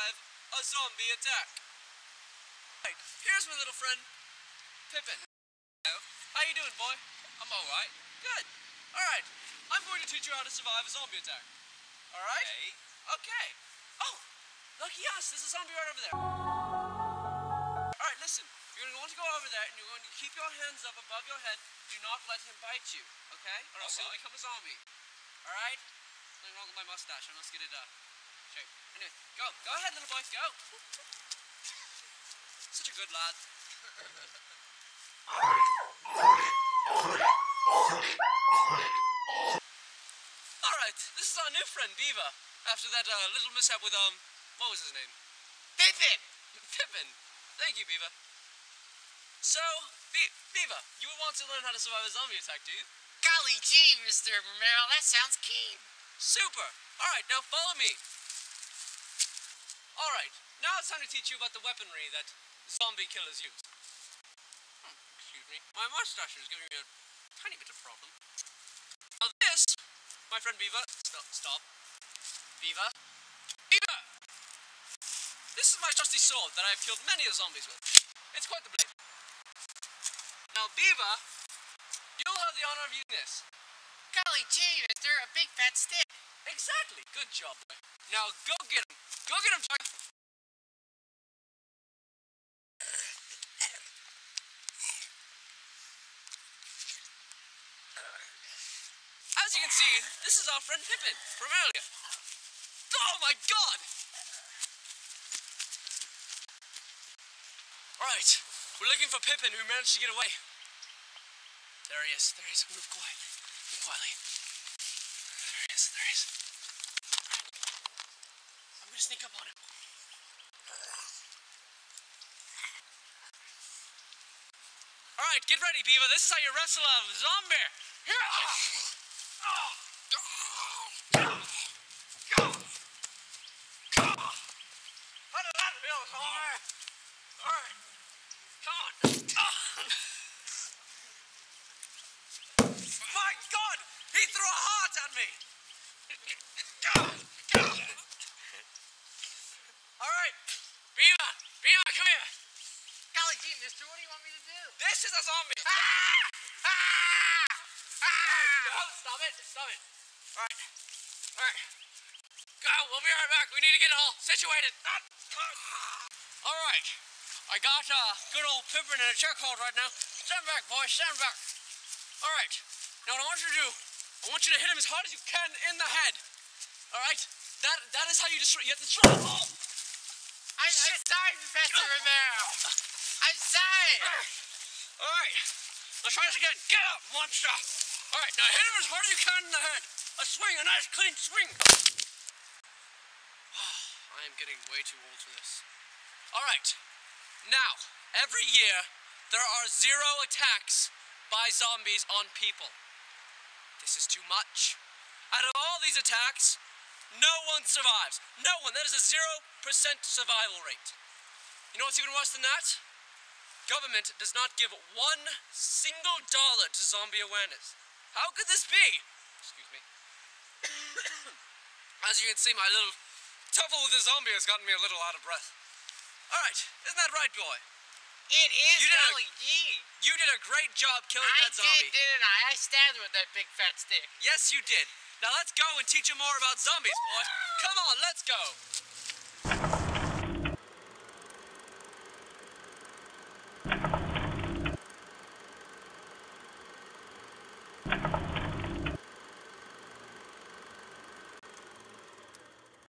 survive a zombie attack. Right, here's my little friend, Pippin. Hello. How you doing, boy? I'm alright. Good. Alright, I'm going to teach you how to survive a zombie attack. Alright? Okay. Okay. Oh, lucky us, there's a zombie right over there. Alright, listen. You're going to want to go over there and you're going to keep your hands up above your head. Do not let him bite you, okay? Or else you'll become a zombie. Alright? Nothing wrong with my mustache. I must get it uh, Anyway, go. Go ahead, little boy. Go. Such a good lad. Alright, this is our new friend, Beaver. After that uh, little mishap with, um, what was his name? Pippin! Pippin. Thank you, Beaver. So, Be- Beaver, you would want to learn how to survive a zombie attack, do you? Golly gee, Mr. Romero, that sounds keen. Super! Alright, now follow me. Alright, now it's time to teach you about the weaponry that zombie killers use. Hmm, excuse me. My mustache is giving me a tiny bit of problem. Now this, my friend Beaver, stop, stop. Beaver? Beaver! This is my trusty sword that I've killed many zombies with. It's quite the blade. Now, Beaver, you'll have the honor of using this. Golly gee, mister, a big fat stick. Exactly. Good job, boy. Now go get him. Go get him, Chuck. As you this is our friend Pippin from earlier. Oh my god! Alright, we're looking for Pippin who managed to get away. There he is, there he is. Move quietly. Move quietly. There he is, there he is. I'm gonna sneak up on him. Alright, get ready, Beaver. This is how you wrestle a zombie. How did that feel, zombie? Alright. Come on. My god! He threw a heart at me! Alright. Beaver! Beaver, come here! Golly gee, mister, what do you want me to do? This to you. Do you want me to do? This is a zombie! Ah! No, stop it! Stop it! Alright. Alright. Go, we'll be right back. We need to get all situated. Alright. I got uh, good old Pippin in a check hold right now. Stand back, boys. Stand back. Alright. Now what I want you to do, I want you to hit him as hard as you can in the head. Alright? That that is how you destroy you have to destroy oh. I'm, I'm sorry, Professor Romero. I'm sorry. Alright. Let's try this again. Get up, monster! Alright, now hit him as hard as you can in the head. A swing, a nice clean swing. I am getting way too old for this. Alright. Now, every year, there are zero attacks by zombies on people. This is too much. Out of all these attacks, no one survives. No one. That is a 0% survival rate. You know what's even worse than that? Government does not give one single dollar to zombie awareness. How could this be? Excuse me. As you can see, my little tuffle with the zombie has gotten me a little out of breath. All right, isn't that right, boy? It is You did a- golly gee. You did a great job killing I that zombie. I did, didn't I? I stabbed him with that big fat stick. Yes, you did. Now let's go and teach him more about zombies, boy. Come on, let's go.